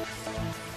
Música